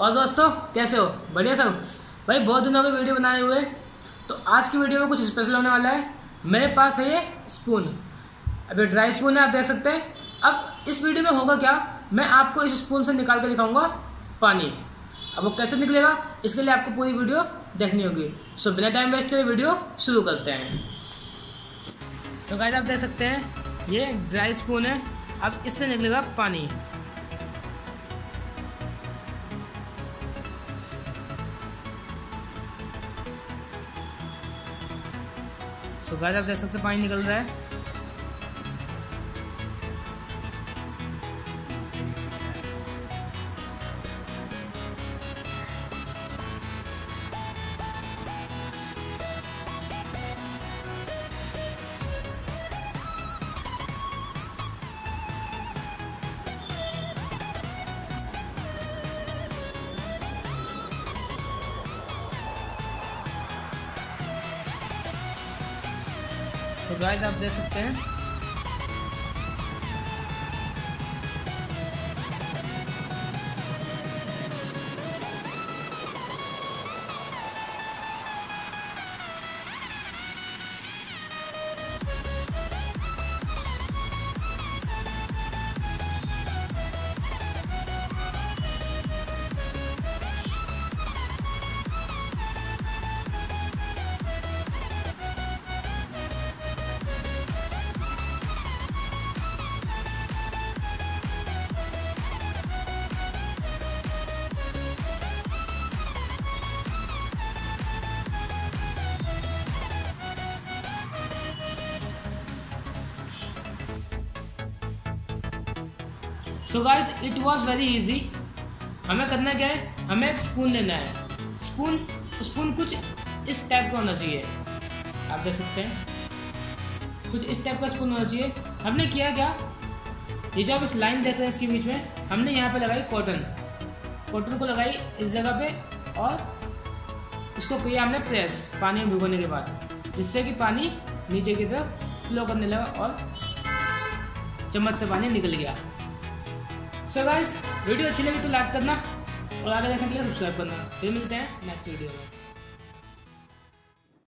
और दोस्तों, कैसे हो? बढ़िया सब। भाई, बहुत दिनों के वीडियो बनाए हुए। तो आज की वीडियो में कुछ स्पेशल होने वाला है। मेरे पास है ये स्पून अब ये ड्राई स्पून है, आप देख सकते हैं। अब इस वीडियो में होगा क्या? मैं आपको इस स्पून से निकाल के दिखाऊँगा पानी। अब वो कैसे निकलेगा? इसके लिए आपको पूरी वीडियो देखनी होगी। सो बिना टाइम वेस्ट करे वीडियो शुरू करते हैं। सो गाइस आप देख सकते हैं, ये ड्राई स्पून है। अब इससे निकलेगा पानी। सो गाइस आप देख सकते पानी निकल रहा है। तो गाइस आप देख सकते हैं so guys it was very easy हमें करना क्या है? हमें एक स्पून लेना है। स्पून स्पून कुछ इस टाइप का होना चाहिए। आप देख सकते हैं। कुछ इस टाइप का स्पून होना चाहिए। हमने किया क्या? ये जो आप इस लाइन देख रहे हैं इसके बीच में, हमने यहाँ पे लगाई कॉटन कॉटन को लगाई इस जगह पे और इसको किया हमने प्रेस पानी में भिगोने के बाद, जिससे कि पानी नीचे की तरफ़ फ्लो करने लगा और चम्मच से पानी निकल गया। सो गाइस वीडियो अच्छी लगी तो लाइक करना और आगे देखने के लिए सब्सक्राइब करना। फिर मिलते हैं नेक्स्ट वीडियो में।